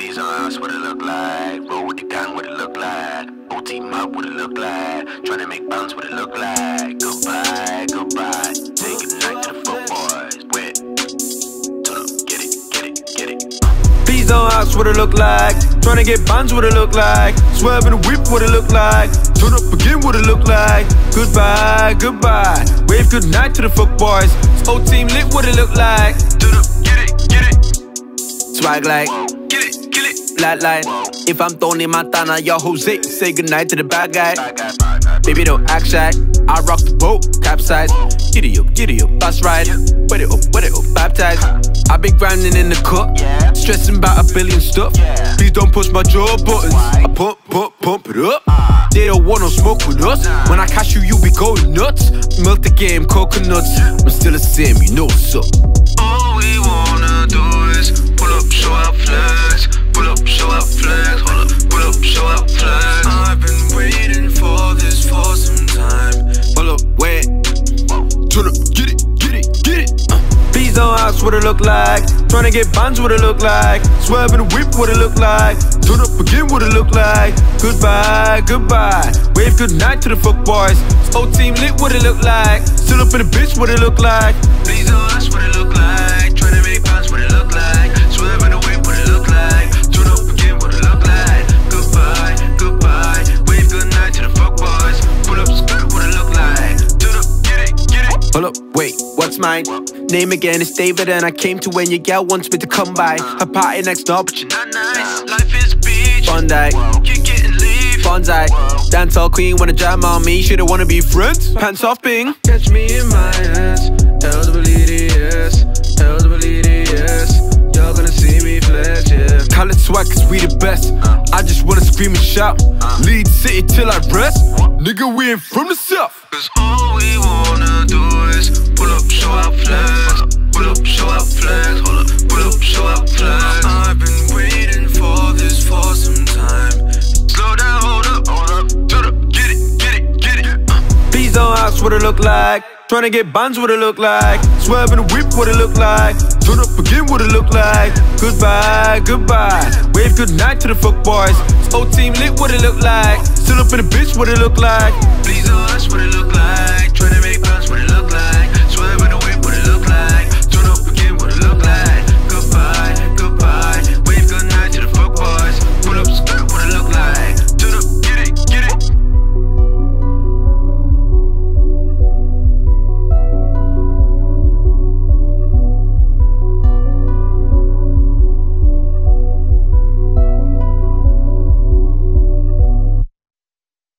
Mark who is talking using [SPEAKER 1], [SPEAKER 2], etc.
[SPEAKER 1] These on what it look like. Roll with the gang, what it look like. Whole team up, what it look like. Tryna make bounce, what it look like. Goodbye, goodbye. Say goodnight to the fuck boys. Wait. Turn up, get it, get it, get it.
[SPEAKER 2] These don't what it look like. Tryna get bands, what it look like. Swerving the whip, what it look like. Turn up again, what it look like. Goodbye, goodbye. Wave goodnight to the fuck boys. Whole team lit, what it look like.
[SPEAKER 1] Turn up, get it, get it.
[SPEAKER 2] Swag like,
[SPEAKER 1] Get it, it.
[SPEAKER 2] flat line. If I'm Tony Montana, yo Jose, say goodnight to the bad guy. Baby, don't act shy. I rock the boat, capsize. Giddy up, giddy up, bus ride. Wet it up, wet it up, baptize. i been grinding in the
[SPEAKER 1] Yeah.
[SPEAKER 2] stressing about a billion stuff. Please don't push my jaw buttons. I pump, pump, pump it up. They don't want no smoke with us. When I catch you, you be going nuts. Melt the game, coconuts. I'm still the same, you know what's up. Please what it look like. Tryna get bands, what it look like. Swerving the whip, what it look like. Turn up again, what it look like. Goodbye, goodbye. Wave goodnight to the fuck boys. Whole team lit, what it look like. Still up in the bitch, what it look like.
[SPEAKER 1] Please what it look like.
[SPEAKER 2] Hold up, wait, what's mine? Name again it's David, and I came to when your gal wants me to come by. Her party next door, but you're
[SPEAKER 1] Not nice. Life is a beach.
[SPEAKER 2] Bondi.
[SPEAKER 1] Kick it and leave.
[SPEAKER 2] Bonsai, dancehall queen wanna jam on me. Should've wanna be friends. Pants off, bing. Catch me in my ass. LWDS, LWDS. You're gonna see me flex, yeah. Call it swag, cause we the best. I just wanna scream and shout. Lead city till I rest. Nigga, we ain't from the south.
[SPEAKER 1] Cause all we
[SPEAKER 2] what it look like. Tryna get bands, what it look like. Swerving the whip, what it look like. Turn up again, what it look like. Goodbye, goodbye. Wave goodnight to the fuck boys. Whole team lit, what it look like. Still up in the bitch, what it look like.
[SPEAKER 1] Please uh,